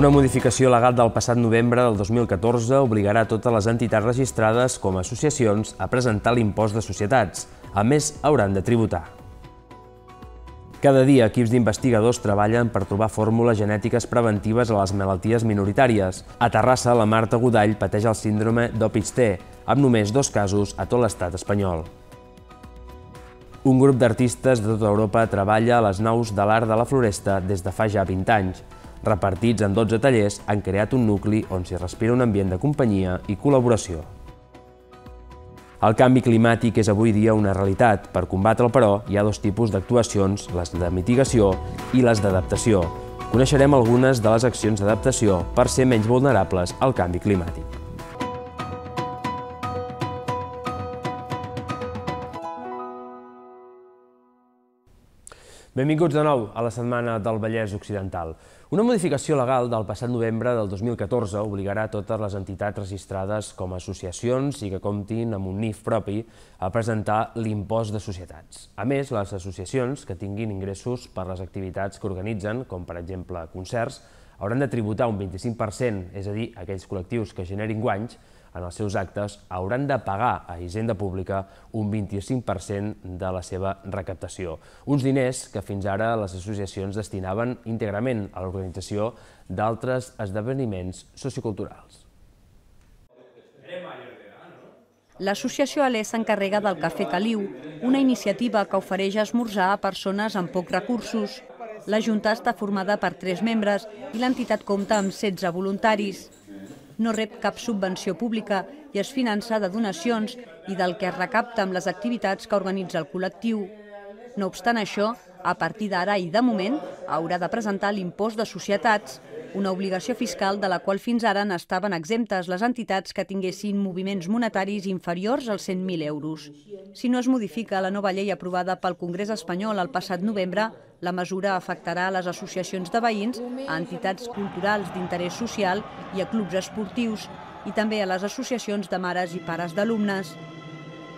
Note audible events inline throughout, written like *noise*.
Una modificació legal del passat novembre del 2014 obligarà totes les entitats registrades com a associacions a presentar l'impost de societats. A més, hauran de tributar. Cada dia, equips d'investigadors treballen per trobar fórmules genètiques preventives a les malalties minoritàries. A Terrassa, la Marta Godall pateix el síndrome d'Opitz-T, amb només dos casos a tot l'estat espanyol. Un grup d'artistes de tota Europa treballa a les naus de l'art de la floresta des de fa ja 20 anys. Repartits en 12 tallers, han creat un nucli on s'hi respira un ambient de companyia i col·laboració. El canvi climàtic és avui dia una realitat. Per combatre'l, però, hi ha dos tipus d'actuacions, les de mitigació i les d'adaptació. Coneixerem algunes de les accions d'adaptació per ser menys vulnerables al canvi climàtic. Benvinguts de nou a la Setmana del Vallès Occidental. Una modificació legal del passat novembre del 2014 obligarà totes les entitats registrades com a associacions i que comptin amb un NIF propi a presentar l'impost de societats. A més, les associacions que tinguin ingressos per les activitats que organitzen, com per exemple concerts, hauran de tributar un 25%, és a dir, aquells col·lectius que generin guanys, en els seus actes hauran de pagar a Hisenda Pública un 25% de la seva recaptació. Uns diners que fins ara les associacions destinaven íntegrament a l'organització d'altres esdeveniments socioculturals. L'associació Alè s'encarrega del Cafè Caliu, una iniciativa que ofereix esmorzar a persones amb pocs recursos. La Junta està formada per tres membres i l'entitat compta amb 16 voluntaris no rep cap subvenció pública i es finança de donacions i del que es recapta amb les activitats que organitza el col·lectiu. No obstant això, a partir d'ara i de moment, haurà de presentar l'impost de societats, una obligació fiscal de la qual fins ara n'estaven exemptes les entitats que tinguessin moviments monetaris inferiors als 100.000 euros. Si no es modifica la nova llei aprovada pel Congrés espanyol el passat novembre, la mesura afectarà les associacions de veïns, a entitats culturals d'interès social i a clubs esportius i també a les associacions de mares i pares d'alumnes.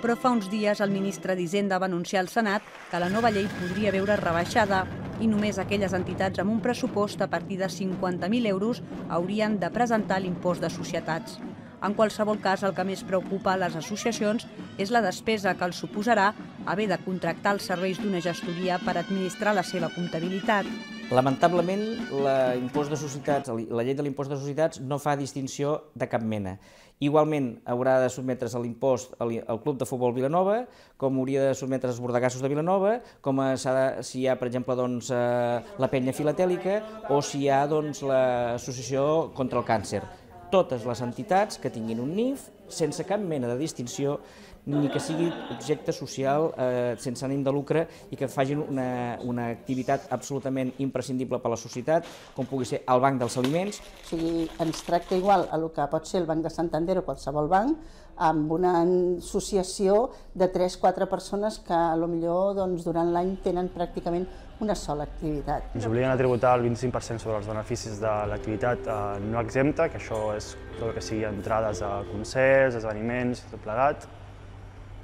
Però fa uns dies el ministre d'Hisenda va anunciar al Senat que la nova llei podria veure rebaixada i només aquelles entitats amb un pressupost a partir de 50.000 euros haurien de presentar l'impost de societats. En qualsevol cas, el que més preocupa a les associacions és la despesa que els suposarà haver de contractar els serveis d'una gestoria per administrar la seva comptabilitat. Lamentablement, la, impost de societats, la llei de l'impost de societats no fa distinció de cap mena. Igualment haurà de sotmetre's a l'impost al Club de Futbol Vilanova, com hauria de sotmetre's als bordegassos de Vilanova, com de, si hi ha, per exemple, doncs, eh, la penya filatèlica o si hi ha doncs, l'associació contra el càncer totes les entitats que tinguin un NIF sense cap mena de distinció ni que sigui objecte social eh, sense ànim de lucre i que facin una, una activitat absolutament imprescindible per a la societat, com pugui ser el Banc dels Aliments. O sigui, ens tracta igual a el que pot ser el Banc de Santander o qualsevol banc, amb una associació de 3-4 persones que a lo millor doncs, durant l'any tenen pràcticament una sola activitat. Ens obliguen a tributar el 25% sobre els beneficis de l'activitat eh, no exempta, que això és tot el que sigui entrades a concerts, esdeveniments, tot plegat.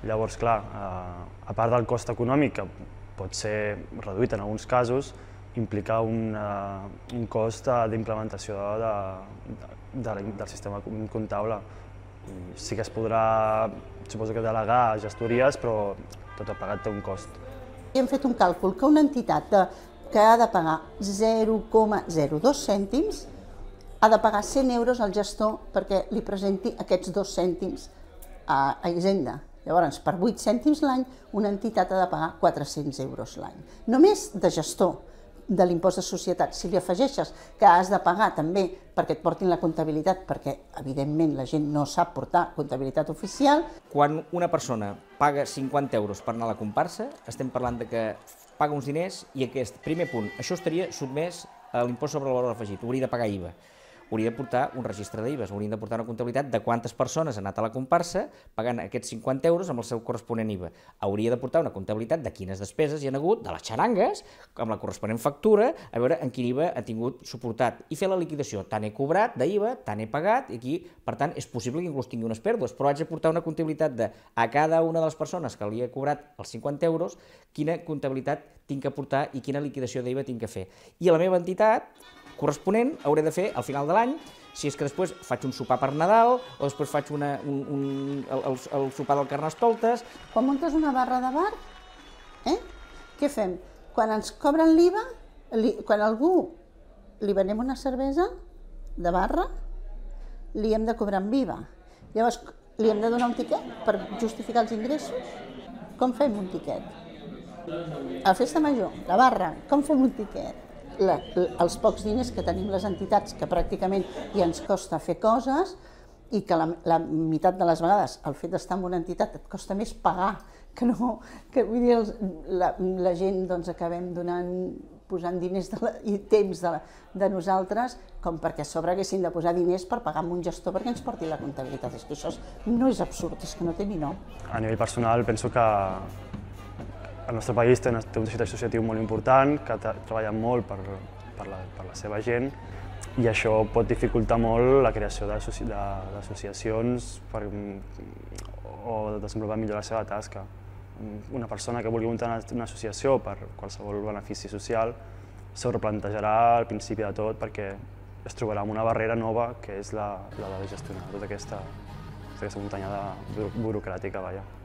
Llavors, clar, eh, a part del cost econòmic, que pot ser reduït en alguns casos, implica un, uh, un cost d'implementació de, de, de, del sistema comptable. Sí que es podrà, suposo que delegar gestories, però tot el pagat té un cost. Hem fet un càlcul que una entitat de, que ha de pagar 0,02 cèntims ha de pagar 100 euros al gestor perquè li presenti aquests dos cèntims a, a Hisenda. Llavors, per 8 cèntims l'any, una entitat ha de pagar 400 euros l'any. Només de gestor de l'impost de societat. Si li afegeixes que has de pagar també perquè et portin la comptabilitat, perquè evidentment la gent no sap portar comptabilitat oficial. Quan una persona paga 50 euros per anar a la comparsa, estem parlant de que paga uns diners i aquest primer punt, això estaria sotmès a l'impost sobre el valor afegit, hauria de pagar IVA hauria de portar un registre d'IVAs, haurien de portar una comptabilitat de quantes persones han anat a la comparsa pagant aquests 50 euros amb el seu corresponent IVA. Hauria de portar una comptabilitat de quines despeses hi han hagut, de les xarangues, amb la corresponent factura, a veure en quin IVA ha tingut suportat i fer la liquidació. Tant he cobrat d'IVA, tant he pagat, i aquí, per tant, és possible que inclús tingui unes pèrdues, però haig de portar una comptabilitat de a cada una de les persones que li he cobrat els 50 euros, quina comptabilitat tinc que portar i quina liquidació d'IVA tinc que fer. I a la meva entitat corresponent hauré de fer al final de l'any si és que després faig un sopar per Nadal o després faig una, un, un, el, el, el sopar del Carnestoltes. Quan muntes una barra de bar, eh? què fem? Quan ens cobren l'IVA, li, quan algú li venem una cervesa de barra, li hem de cobrar amb IVA. Llavors, li hem de donar un tiquet per justificar els ingressos? Com fem un tiquet? A festa major, la barra, com fem un tiquet? La, els pocs diners que tenim les entitats, que pràcticament ja ens costa fer coses, i que la, la meitat de les vegades el fet d'estar en una entitat et costa més pagar que no, que vull dir, els, la, la gent doncs acabem donant posant diners de la, i temps de, la, de nosaltres com perquè a sobre haguessin de posar diners per pagar amb un gestor perquè ens porti la comptabilitat. És que això és, no és absurd, és que no té ni nom. A nivell personal penso que el nostre país té, un teixit associatiu molt important, que treballa molt per, per, la, per la seva gent, i això pot dificultar molt la creació d'associacions per, o desenvolupar millor la seva tasca. Una persona que vulgui muntar una associació per qualsevol benefici social s'ho replantejarà al principi de tot perquè es trobarà amb una barrera nova que és la, la de gestionar tota aquesta, tota aquesta muntanya de, burocràtica. Vaja.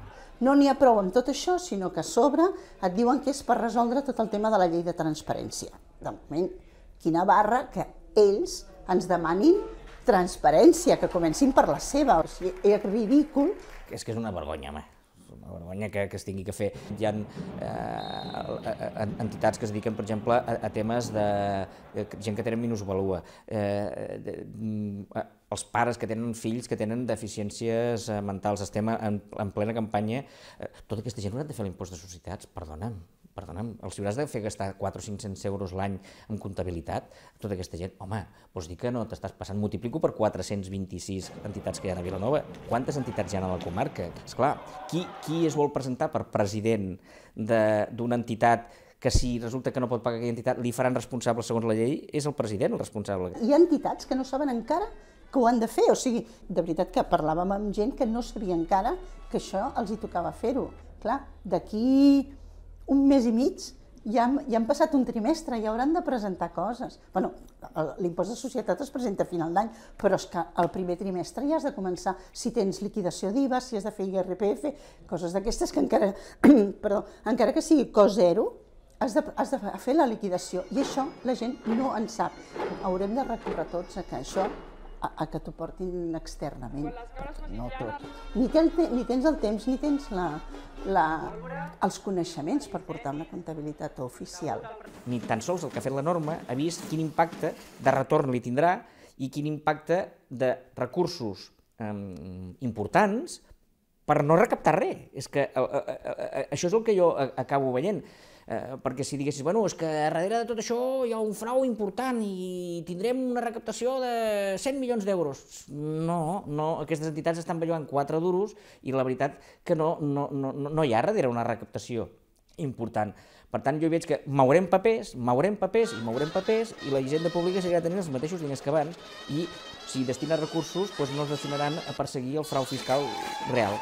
No n'hi ha prou amb tot això, sinó que a sobre et diuen que és per resoldre tot el tema de la llei de transparència. De moment, quina barra que ells ens demanin transparència, que comencin per la seva. O sigui, és ridícul. És que és una vergonya, home una vergonya que, que es tingui que fer. Hi ha eh, entitats que es dediquen, per exemple, a, a temes de, de gent que tenen minusvalua, eh, de, de, els pares que tenen fills que tenen deficiències eh, mentals, estem en, en plena campanya, eh, tota aquesta gent haurà de fer l'impost de societats, perdona'm, perdona'm, els hauràs de fer gastar 4 o 500 euros l'any en comptabilitat, tota aquesta gent, home, vols dir que no t'estàs passant, multiplico per 426 entitats que hi ha a Vilanova, quantes entitats hi ha a la comarca? És clar, qui, qui es vol presentar per president d'una entitat que si resulta que no pot pagar aquella entitat li faran responsable segons la llei, és el president el responsable. Hi ha entitats que no saben encara que ho han de fer. O sigui, de veritat que parlàvem amb gent que no sabia encara que això els hi tocava fer-ho. Clar, d'aquí un mes i mig ja han, ja han passat un trimestre i hauran de presentar coses. bueno, l'impost de societat es presenta a final d'any, però és que el primer trimestre ja has de començar, si tens liquidació d'IVA, si has de fer IRPF, coses d'aquestes que encara, *clears throat* perdó, encara que sigui cost zero, has de, has de fer la liquidació. I això la gent no en sap. Haurem de recórrer tots a que això a, a que t'ho portin externament, no tot. Ni, ten, ni tens el temps ni tens la, la, els coneixements per portar una comptabilitat oficial. Ni tan sols el que ha fet la norma ha vist quin impacte de retorn li tindrà i quin impacte de recursos eh, importants per no recaptar res. És que eh, eh, eh, això és el que jo acabo veient. Eh, perquè si diguessis, bueno, és que darrere de tot això hi ha un frau important i tindrem una recaptació de 100 milions d'euros. No, no, aquestes entitats estan belluant 4 duros i la veritat que no, no, no, no hi ha darrere una recaptació important. Per tant, jo veig que mourem papers, mourem papers i mourem papers i la hisenda pública seguirà tenint els mateixos diners que abans i si destina recursos doncs no els destinaran a perseguir el frau fiscal real.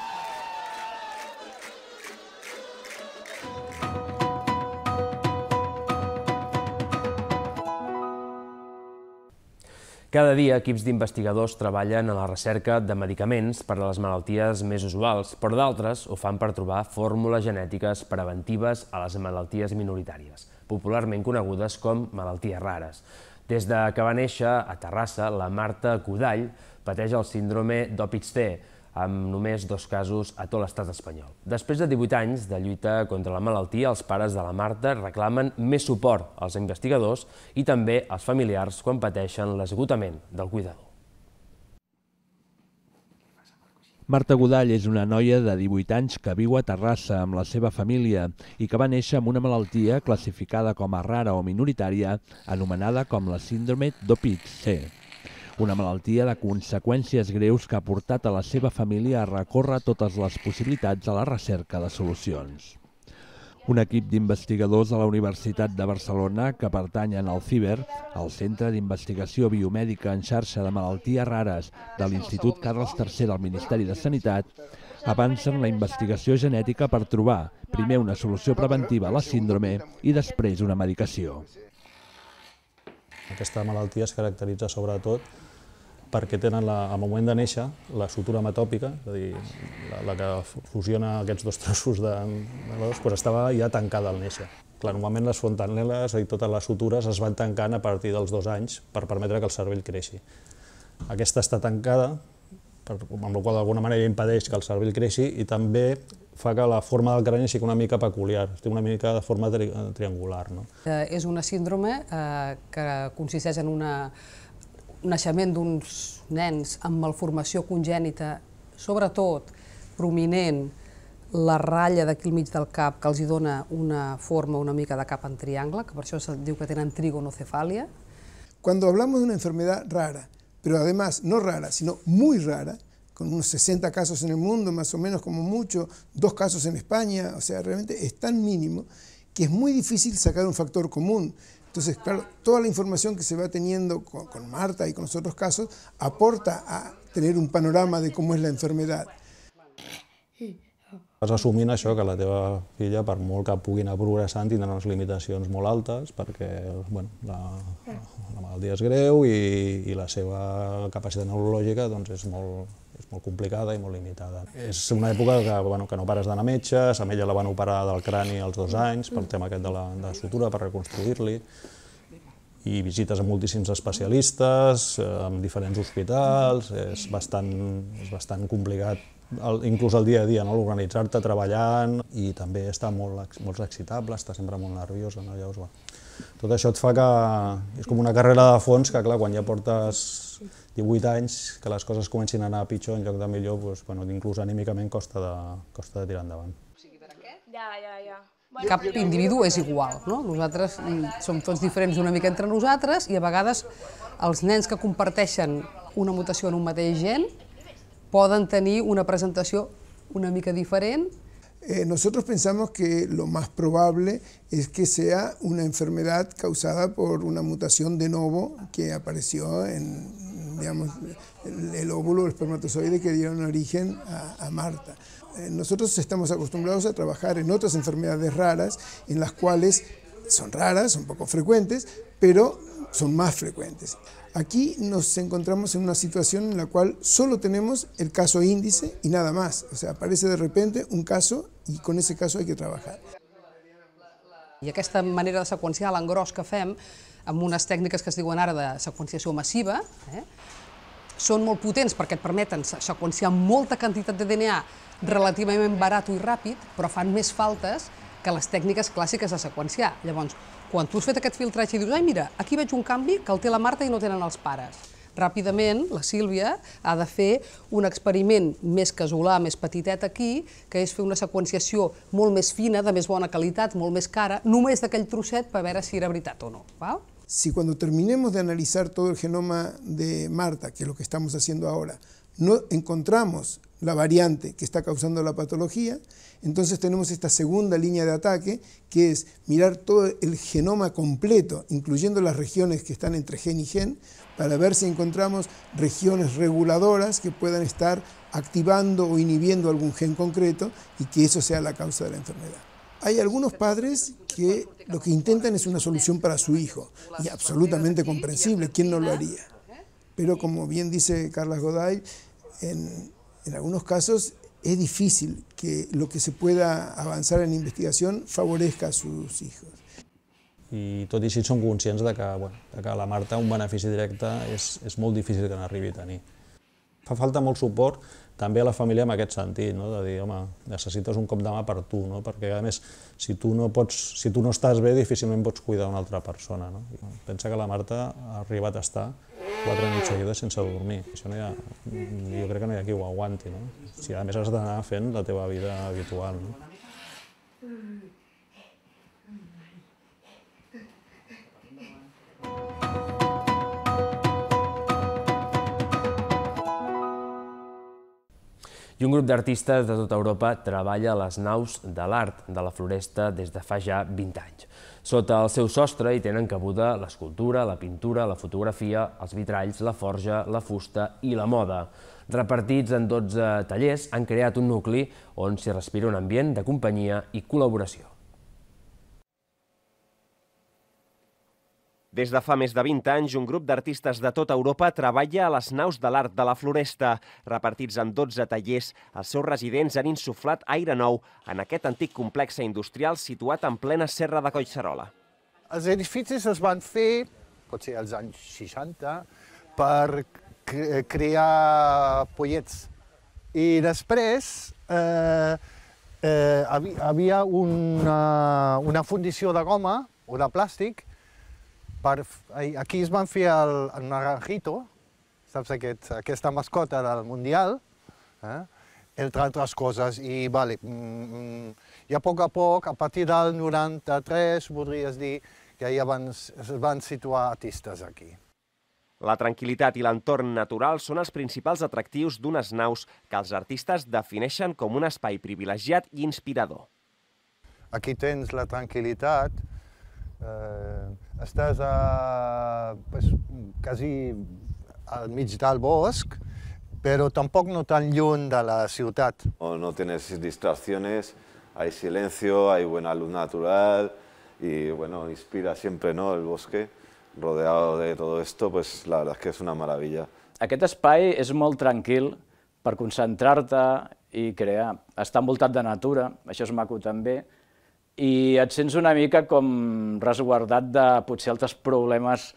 Cada dia, equips d'investigadors treballen a la recerca de medicaments per a les malalties més usuals, però d'altres ho fan per trobar fórmules genètiques preventives a les malalties minoritàries, popularment conegudes com malalties rares. Des de que va néixer a Terrassa, la Marta Codall pateix el síndrome d'Opitz-T, amb només dos casos a tot l'estat espanyol. Després de 18 anys de lluita contra la malaltia, els pares de la Marta reclamen més suport als investigadors i també als familiars quan pateixen l'esgotament del cuidador. Marta Godall és una noia de 18 anys que viu a Terrassa amb la seva família i que va néixer amb una malaltia classificada com a rara o minoritària anomenada com la síndrome d'Opitz-C una malaltia de conseqüències greus que ha portat a la seva família a recórrer totes les possibilitats a la recerca de solucions. Un equip d'investigadors de la Universitat de Barcelona que pertanyen al CIBER, el Centre d'Investigació Biomèdica en xarxa de malalties rares de l'Institut Carles III del Ministeri de Sanitat, avancen la investigació genètica per trobar primer una solució preventiva a la síndrome i després una medicació. Aquesta malaltia es caracteritza sobretot perquè tenen la, al moment de néixer la sutura metòpica, és a dir, la, la que fusiona aquests dos trossos de, de l'os, doncs estava ja tancada al néixer. Clar, normalment les fontaneles i totes les sutures es van tancant a partir dels dos anys per permetre que el cervell creixi. Aquesta està tancada, per, amb la qual d'alguna manera impedeix que el cervell creixi i també fa que la forma del crani sigui una mica peculiar, té una mica de forma tri triangular. No? Eh, és una síndrome eh, que consisteix en una, un naixement d'uns nens amb malformació congènita, sobretot prominent la ratlla d'aquí al mig del cap que els hi dona una forma una mica de cap en triangle, que per això se diu que tenen trigonocefàlia. Cuando hablamos de una enfermedad rara, pero además no rara, sino muy rara, con unos 60 casos en el mundo, más o menos como mucho, dos casos en España, o sea, realmente es tan mínimo que es muy difícil sacar un factor común. Entonces, claro, toda la información que se va teniendo con, con Marta y con los otros casos aporta a tener un panorama de cómo es la enfermedad. Vas assumint això, que la teva filla, per molt que pugui anar progressant, tindrà unes limitacions molt altes, perquè bueno, la, la malaltia és greu i, i la seva capacitat neurològica doncs, és molt, és molt complicada i molt limitada. És una època que, bueno, que no pares d'anar a metges, a ella la van operar del crani als dos anys pel tema aquest de la de sutura, per reconstruir-li, i visites a moltíssims especialistes, eh, en diferents hospitals, és bastant, és bastant complicat el, inclús el dia a dia, no? organitzar-te treballant i també està molt, molt excitable, està sempre molt nerviosa, no? Llavors, bueno, tot això et fa que és com una carrera de fons que, clar, quan ja portes 18 anys, que les coses comencin a anar pitjor en lloc de millor, doncs, bueno, inclús anímicament costa de, costa de tirar endavant. Ja, ja, ja. Cap individu és igual, no? Nosaltres som tots diferents una mica entre nosaltres i a vegades els nens que comparteixen una mutació en un mateix gen poden tenir una presentació una mica diferent Eh, nosotros pensamos que lo más probable es que sea una enfermedad causada por una mutación de novo que apareció en, digamos, el, el óvulo, el espermatozoide que dieron origen a, a Marta. Eh, nosotros estamos acostumbrados a trabajar en otras enfermedades raras, en las cuales son raras, son poco frecuentes, pero son más frecuentes. Aquí nos encontramos en una situación en la cual solo tenemos el caso índice y nada más. O sea, aparece de repente un caso i con ese caso hay que trabajar. I aquesta manera de seqüenciar l'engròs que fem, amb unes tècniques que es diuen ara de seqüenciació massiva, eh, són molt potents perquè et permeten seqüenciar molta quantitat de DNA relativament barat i ràpid, però fan més faltes que les tècniques clàssiques de seqüenciar. Llavors, quan tu has fet aquest filtratge i dius, ai, mira, aquí veig un canvi que el té la Marta i no tenen els pares ràpidament la Sílvia ha de fer un experiment més casolà, més petitet aquí, que és fer una seqüenciació molt més fina, de més bona qualitat, molt més cara, només d'aquell trosset per veure si era veritat o no. ¿val? Si cuando terminemos de analizar todo el genoma de Marta, que es lo que estamos haciendo ahora, no encontramos la variante que está causando la patología, entonces tenemos esta segunda línea de ataque, que es mirar todo el genoma completo, incluyendo las regiones que están entre gen y gen, para ver si encontramos regiones reguladoras que puedan estar activando o inhibiendo algún gen concreto y que eso sea la causa de la enfermedad. Hay algunos padres que lo que intentan es una solución para su hijo, y absolutamente comprensible, ¿quién no lo haría? Pero como bien dice Carla Goday, en, en algunos casos es difícil que lo que se pueda avanzar en investigación favorezca a sus hijos. I tot i així som conscients de que, bueno, de que la Marta un benefici directe és, és molt difícil que n'arribi a tenir. Fa falta molt suport també a la família en aquest sentit, no? de dir, home, necessites un cop de mà per tu, no? perquè a més, si tu no, pots, si tu no estàs bé, difícilment pots cuidar una altra persona. No? Pensa que la Marta ha arribat a estar quatre nits seguides sense dormir. Això no hi ha, jo crec que no hi ha qui ho aguanti. No? Si a més has d'anar fent la teva vida habitual. No? I un grup d'artistes de tota Europa treballa a les naus de l'art de la floresta des de fa ja 20 anys. Sota el seu sostre hi tenen cabuda l'escultura, la pintura, la fotografia, els vitralls, la forja, la fusta i la moda. Repartits en 12 tallers, han creat un nucli on s'hi respira un ambient de companyia i col·laboració. Des de fa més de 20 anys, un grup d'artistes de tota Europa treballa a les naus de l'art de la Floresta. Repartits en 12 tallers, els seus residents han insuflat aire nou en aquest antic complex industrial situat en plena serra de Collserola. Els edificis es van fer, potser als anys 60, per crear pollets. I després eh, eh, havia una, una fundició de goma o de plàstic per, aquí es van fer el, el Naranjito, saps aquest, aquesta mascota del Mundial, eh? entre altres coses, i vale, mm, mm, i a poc a poc, a partir del 93, podries dir que ja van, es van situar artistes aquí. La tranquil·litat i l'entorn natural són els principals atractius d'unes naus que els artistes defineixen com un espai privilegiat i inspirador. Aquí tens la tranquil·litat, eh, estàs a, pues, quasi al mig del bosc, però tampoc no tan lluny de la ciutat. No, no tienes distracciones, hay silencio, hay buena luz natural y bueno, inspira siempre ¿no? el bosque. Rodeado de todo esto, pues la verdad es que es una maravilla. Aquest espai és molt tranquil per concentrar-te i crear. Està envoltat de natura, això és maco també, i et sents una mica com resguardat de potser altres problemes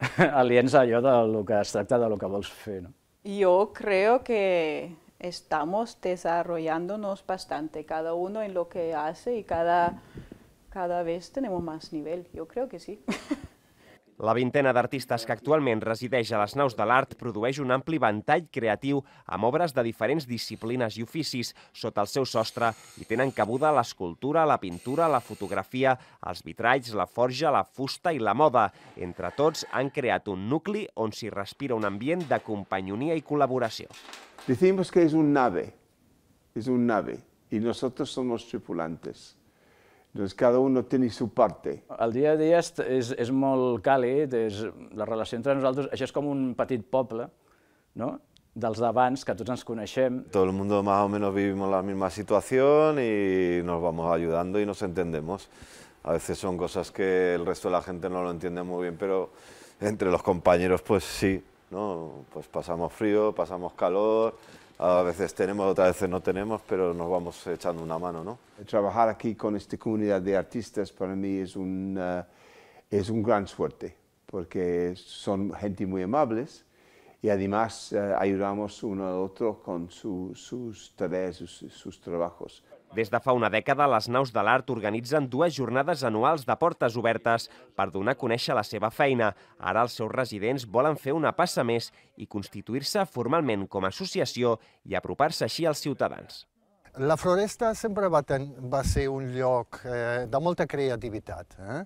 *laughs* aliens a allò de lo que es tracta de lo que vols fer. No? Yo creo que estamos desarrollándonos bastante, cada uno en lo que hace y cada, cada vez tenemos más nivel. Yo creo que sí. *laughs* La vintena d'artistes que actualment resideix a les naus de l'art produeix un ampli ventall creatiu amb obres de diferents disciplines i oficis sota el seu sostre i tenen cabuda l'escultura, la pintura, la fotografia, els vitralls, la forja, la fusta i la moda. Entre tots han creat un nucli on s'hi respira un ambient de companyonia i col·laboració. Decimos que es un nave, es un nave, y nosotros somos tripulantes. Doncs cada un tiene su parte. El dia a dia és, és, molt càlid, és, la relació entre nosaltres, això és com un petit poble, no? dels d'abans, que tots ens coneixem. Todo el mundo más o menos vivimos la misma situación y nos vamos ayudando y nos entendemos. A veces son cosas que el resto de la gente no lo entiende muy bien, pero entre los compañeros pues sí, ¿no? Pues pasamos frío, pasamos calor, a veces tenemos, otras veces no tenemos, pero nos vamos echando una mano, ¿no? Trabajar aquí con esta comunidad de artistas para mí es un, uh, es un gran suerte, porque son gente muy amables y además uh, ayudamos uno al otro con su, sus tareas, sus, sus trabajos. Des de fa una dècada, les naus de l'art organitzen dues jornades anuals de portes obertes per donar a conèixer la seva feina. Ara els seus residents volen fer una passa més i constituir-se formalment com a associació i apropar-se així als ciutadans. La Floresta sempre va, ten, va ser un lloc eh, de molta creativitat, eh?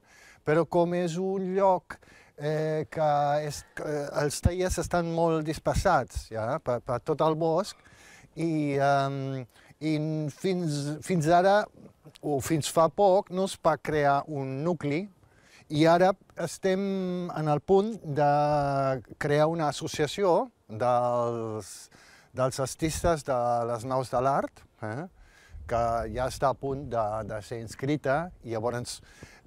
però com és un lloc eh, que és, eh, els tallers estan molt dispersats ja, per, per tot el bosc i eh, i fins, fins ara, o fins fa poc, no es va crear un nucli i ara estem en el punt de crear una associació dels, dels artistes de les naus de l'art, eh? que ja està a punt de, de ser inscrita i llavors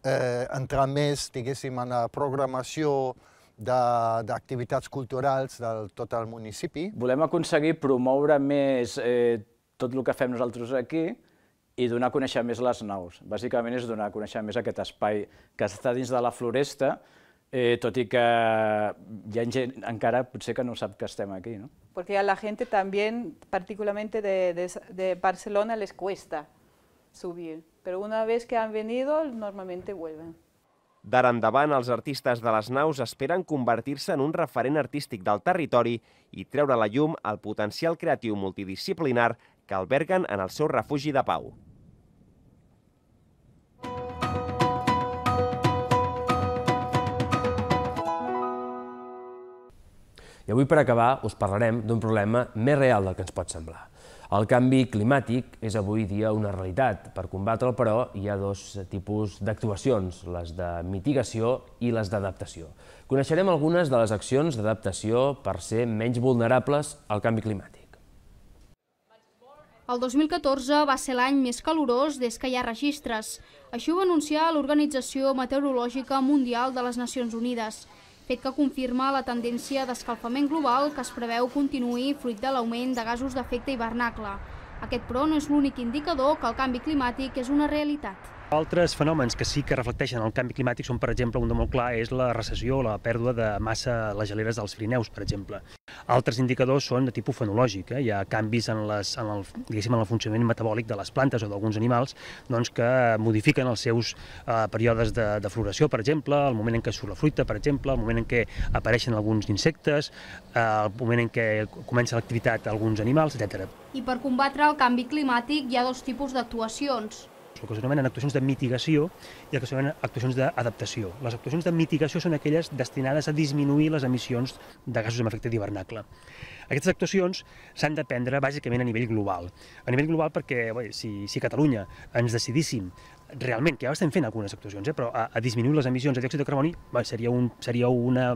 eh, entrar més, diguéssim, en la programació d'activitats culturals de tot el municipi. Volem aconseguir promoure més eh, tot el que fem nosaltres aquí i donar a conèixer més les naus. Bàsicament és donar a conèixer més aquest espai que està dins de la floresta, eh, tot i que hi ha gent encara potser que no sap que estem aquí. ¿no? Porque a la gente también, particularmente de, de, de Barcelona, les cuesta subir, pero una vez que han venido, normalmente vuelven. D'ara endavant, els artistes de les naus esperen convertir-se en un referent artístic del territori i treure a la llum el potencial creatiu multidisciplinar que alberguen en el seu refugi de pau. I avui, per acabar, us parlarem d'un problema més real del que ens pot semblar. El canvi climàtic és avui dia una realitat. Per combatre'l, però, hi ha dos tipus d'actuacions, les de mitigació i les d'adaptació. Coneixerem algunes de les accions d'adaptació per ser menys vulnerables al canvi climàtic. El 2014 va ser l'any més calorós des que hi ha registres. Així ho va anunciar l'Organització Meteorològica Mundial de les Nacions Unides, fet que confirma la tendència d'escalfament global que es preveu continuï fruit de l'augment de gasos d'efecte hivernacle. Aquest, però, no és l'únic indicador que el canvi climàtic és una realitat. Altres fenòmens que sí que reflecteixen el canvi climàtic són, per exemple, un de molt clar és la recessió, la pèrdua de massa a les geleres dels Pirineus, per exemple. Altres indicadors són de tipus fenològic. Eh? Hi ha canvis en, les, en, el, en el funcionament metabòlic de les plantes o d'alguns animals doncs, que modifiquen els seus eh, períodes de, de floració, per exemple, el moment en què surt la fruita, per exemple, el moment en què apareixen alguns insectes, eh, el moment en què comença l'activitat d'alguns animals, etc. I per combatre el canvi climàtic hi ha dos tipus d'actuacions el que s'anomenen actuacions de mitigació i el que s'anomenen actuacions d'adaptació. Les actuacions de mitigació són aquelles destinades a disminuir les emissions de gasos amb efecte d'hivernacle. Aquestes actuacions s'han de prendre bàsicament a nivell global. A nivell global perquè bé, si, si a Catalunya ens decidíssim realment, que ja estem fent algunes actuacions, eh, però a, a disminuir les emissions de diòxid de carboni bé, seria, un, seria una,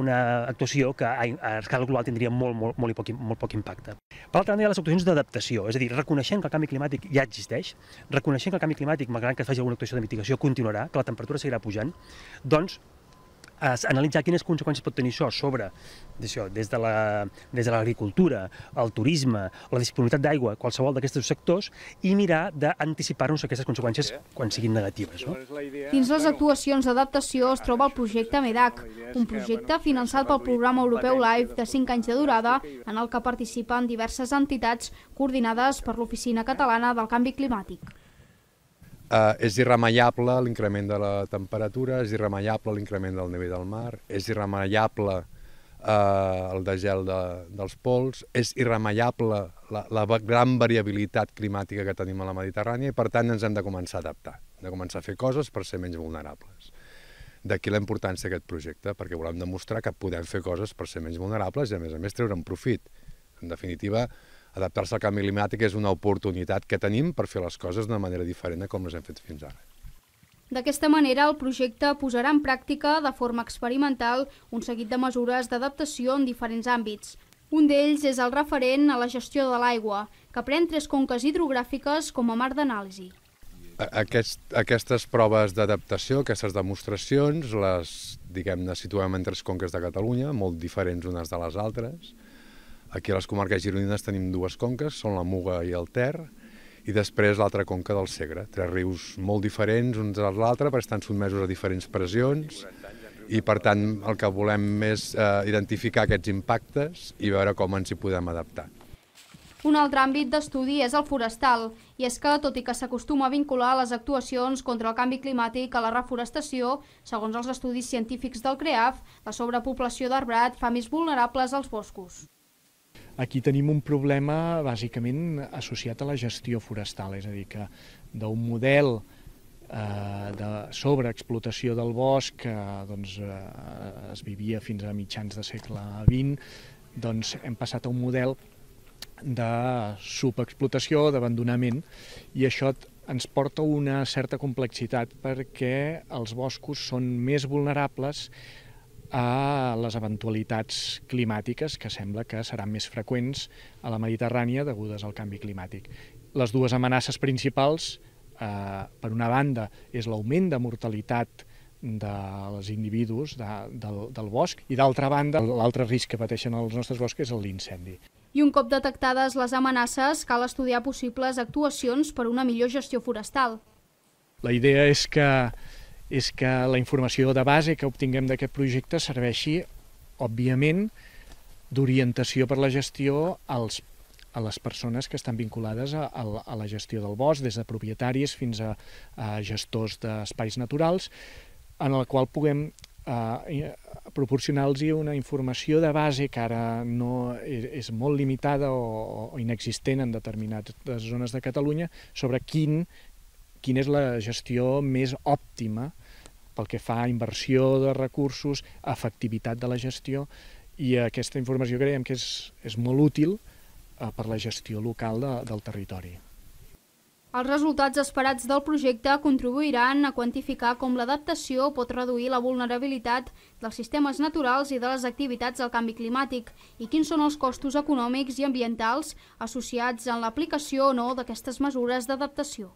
una actuació que a, a escala global tindria molt, molt, molt, poc, molt poc impacte. Per altra banda, hi ha les actuacions d'adaptació, és a dir, reconeixent que el canvi climàtic ja existeix, reconeixent que el canvi climàtic, malgrat que es faci alguna actuació de mitigació, continuarà, que la temperatura seguirà pujant, doncs analitzar quines conseqüències pot tenir això sobre això, des de l'agricultura, la, el turisme, la disponibilitat d'aigua, qualsevol d'aquests sectors, i mirar d'anticipar-nos aquestes conseqüències quan siguin negatives. No? Dins les actuacions d'adaptació es troba el projecte MEDAC, un projecte finançat pel programa europeu LIFE de 5 anys de durada, en el que participen diverses entitats coordinades per l'Oficina Catalana del Canvi Climàtic. Uh, és irremeiable l'increment de la temperatura, és irremeiable l'increment del nivell del mar, és irremeiable uh, el degel de, dels pols, és irremeiable la, la gran variabilitat climàtica que tenim a la Mediterrània i per tant ens hem de començar a adaptar, de començar a fer coses per ser menys vulnerables. D'aquí la importància d'aquest projecte, perquè volem demostrar que podem fer coses per ser menys vulnerables i a més a més treure'n profit. En definitiva, adaptar-se al canvi climàtic és una oportunitat que tenim per fer les coses d'una manera diferent de com les hem fet fins ara. D'aquesta manera, el projecte posarà en pràctica, de forma experimental, un seguit de mesures d'adaptació en diferents àmbits. Un d'ells és el referent a la gestió de l'aigua, que pren tres conques hidrogràfiques com a marc d'anàlisi. Aquest, aquestes proves d'adaptació, aquestes demostracions, les, diguem-ne, situem en tres conques de Catalunya, molt diferents unes de les altres, Aquí a les comarques gironines tenim dues conques, són la Muga i el Ter, i després l'altra conca del Segre. Tres rius molt diferents uns de l'altre, perquè estan sotmesos a diferents pressions, i per tant el que volem és eh, identificar aquests impactes i veure com ens hi podem adaptar. Un altre àmbit d'estudi és el forestal, i és que, tot i que s'acostuma a vincular les actuacions contra el canvi climàtic a la reforestació, segons els estudis científics del CREAF, la sobrepoblació d'arbrat fa més vulnerables als boscos. Aquí tenim un problema bàsicament associat a la gestió forestal, és a dir, que d'un model eh, de sobreexplotació del bosc que doncs, eh, es vivia fins a mitjans de segle XX, doncs hem passat a un model de subexplotació, d'abandonament, i això ens porta una certa complexitat perquè els boscos són més vulnerables a les eventualitats climàtiques que sembla que seran més freqüents a la Mediterrània degudes al canvi climàtic. Les dues amenaces principals, eh, per una banda, és l'augment de mortalitat dels individus de, del, del bosc i d'altra banda l'altre risc que pateixen els nostres boscs és l'incendi. I un cop detectades les amenaces, cal estudiar possibles actuacions per una millor gestió forestal. La idea és que és que la informació de base que obtinguem d'aquest projecte serveixi, òbviament, d'orientació per la gestió als, a les persones que estan vinculades a, a, a la gestió del bosc, des de propietaris fins a, a gestors d'espais naturals, en el qual puguem eh, proporcionar-los una informació de base que ara no és, és molt limitada o, o inexistent en determinades zones de Catalunya sobre quin quina és la gestió més òptima pel que fa a inversió de recursos, efectivitat de la gestió, i aquesta informació creiem que és, és molt útil eh, per la gestió local de, del territori. Els resultats esperats del projecte contribuiran a quantificar com l'adaptació pot reduir la vulnerabilitat dels sistemes naturals i de les activitats al canvi climàtic i quins són els costos econòmics i ambientals associats en l'aplicació o no d'aquestes mesures d'adaptació.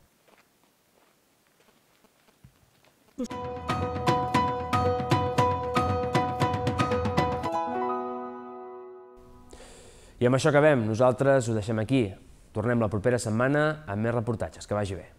I amb això acabem. Nosaltres ho deixem aquí. Tornem la propera setmana amb més reportatges. Que vagi bé.